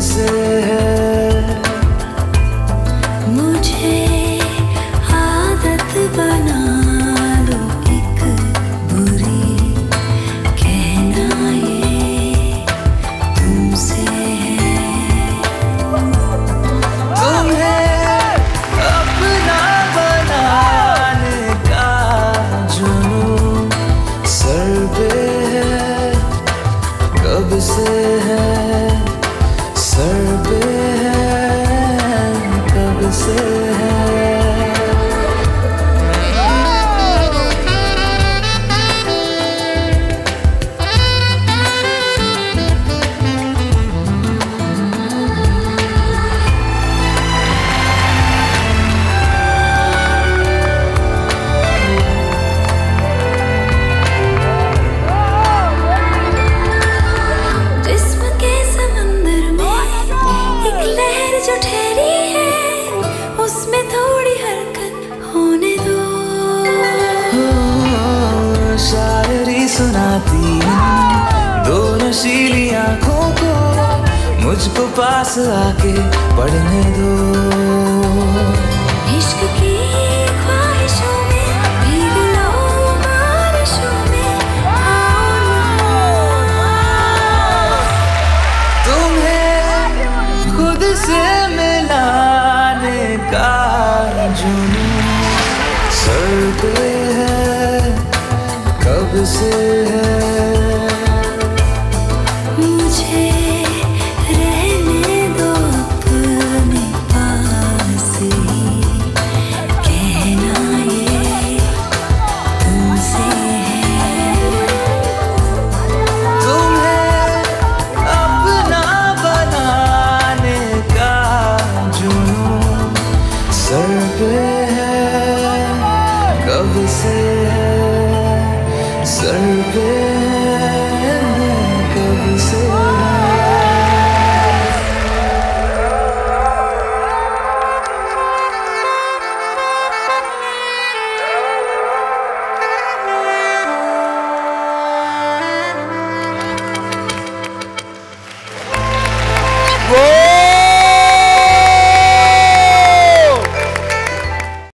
से है। से है जो ठहरी सुनाती इन दो नशीली आँखों को मुझको पास आके पढ़ने दो। इश्क की कब से है। मुझे रहने दो अपने पास ही कहना ये तुमसे है। तुम्हें अपना बनाने का जुनून सर पे है। कब से है